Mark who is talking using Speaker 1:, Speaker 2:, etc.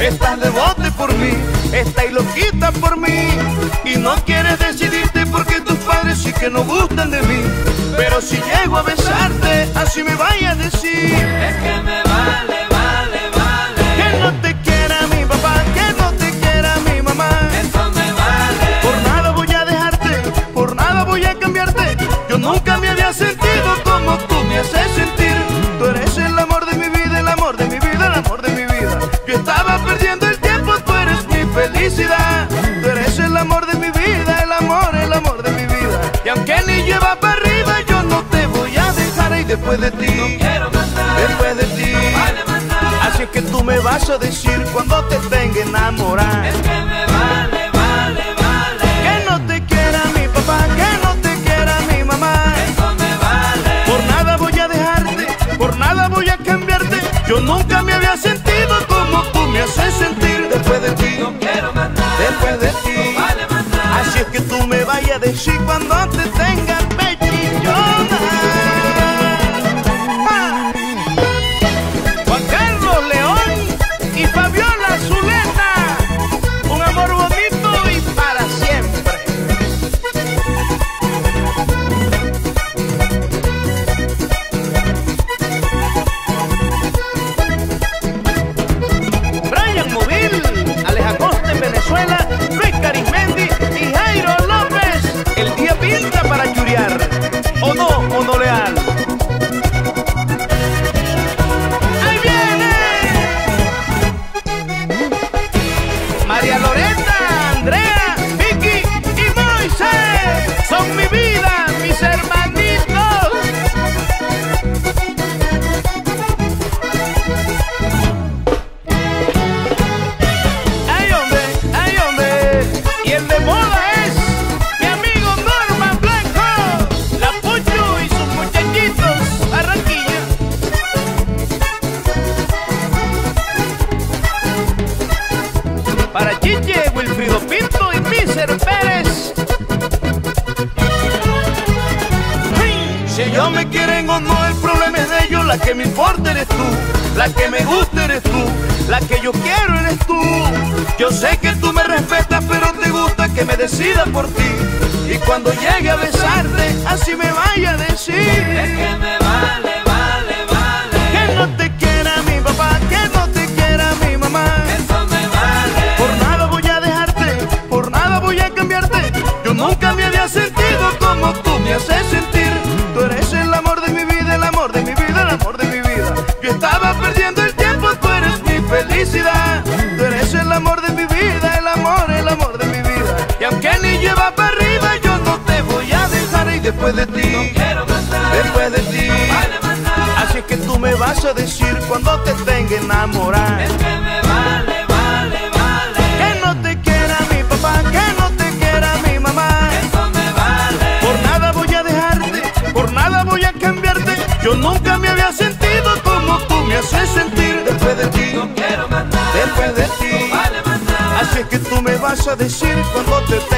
Speaker 1: Estás de bote por mí, estás loquita por mí. Y no quieres decidirte porque tus padres sí que no gustan de mí. Pero si llego a besarte, así me vaya a decir.
Speaker 2: Es que me vale, vale, vale.
Speaker 1: Que no te quiera mi papá, que no te quiera mi mamá.
Speaker 2: Eso me vale.
Speaker 1: Por nada voy a dejarte, por nada voy a cambiarte. Yo nunca me había sentido como tú me haces sentir. Tú eres el amor de mi vida, el amor de mi vida, estaba perdiendo el tiempo, tú eres mi felicidad. Tú eres el amor de mi vida, el amor, el amor de mi vida. Y aunque ni lleva para arriba, yo no te voy a dejar ahí después de ti.
Speaker 2: Quiero matar.
Speaker 1: Después de ti.
Speaker 2: Vale matar.
Speaker 1: Así es que tú me vas a decir cuando te tenga enamorada.
Speaker 2: Es que me vale, vale, vale.
Speaker 1: Que no te quiera mi papá, que no te quiera mi mamá.
Speaker 2: Eso me vale.
Speaker 1: Por nada voy a dejarte, por nada voy a cambiarte. Yo nunca me había sentido me haces sentir después de ti,
Speaker 2: No quiero matar.
Speaker 1: después de ti.
Speaker 2: Vale matar.
Speaker 1: Así es que tú me vayas a decir cuando te O no, o no leal. ¡Ahí viene! María Loreta, Andrea, Ellos me quieren o no, el problema es de ellos. La que me importa eres tú, la que me gusta eres tú, la que yo quiero eres tú. Yo sé que tú me respetas, pero te gusta que me decida por ti. Y cuando llegue a besarte, después de ti,
Speaker 2: Quiero
Speaker 1: después de ti.
Speaker 2: Vale.
Speaker 1: Así es que tú me vas a decir cuando te tenga enamorada.
Speaker 2: Es que me vale, vale, vale.
Speaker 1: Que no te quiera mi papá, que no te quiera mi mamá.
Speaker 2: Eso me vale.
Speaker 1: Por nada voy a dejarte, por nada voy a cambiarte. Yo nunca me había sentido como tú me haces sentir después de ti,
Speaker 2: No quiero
Speaker 1: después de ti.
Speaker 2: Vale matar.
Speaker 1: Así es que tú me vas a decir cuando te tenga.